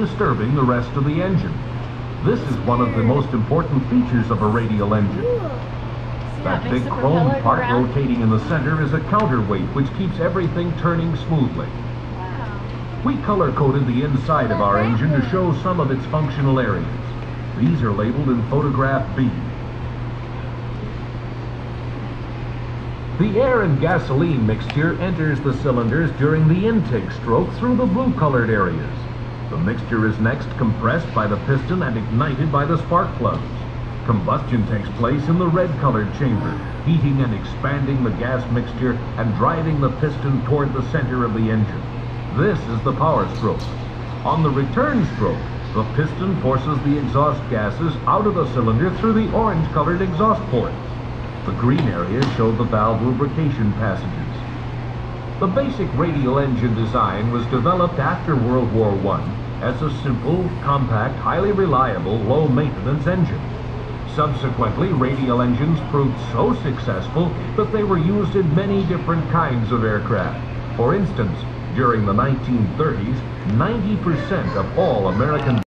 disturbing the rest of the engine. This is one of the most important features of a radial engine. That big chrome part rotating in the center is a counterweight which keeps everything turning smoothly. We color-coded the inside of our engine to show some of its functional areas. These are labeled in photograph B. The air and gasoline mixture enters the cylinders during the intake stroke through the blue-colored areas. The mixture is next compressed by the piston and ignited by the spark plugs. Combustion takes place in the red-colored chamber, heating and expanding the gas mixture and driving the piston toward the center of the engine. This is the power stroke. On the return stroke, the piston forces the exhaust gases out of the cylinder through the orange-colored exhaust ports. The green areas show the valve lubrication passages. The basic radial engine design was developed after World War I as a simple, compact, highly reliable, low-maintenance engine. Subsequently, radial engines proved so successful that they were used in many different kinds of aircraft. For instance, during the 1930s, 90% of all American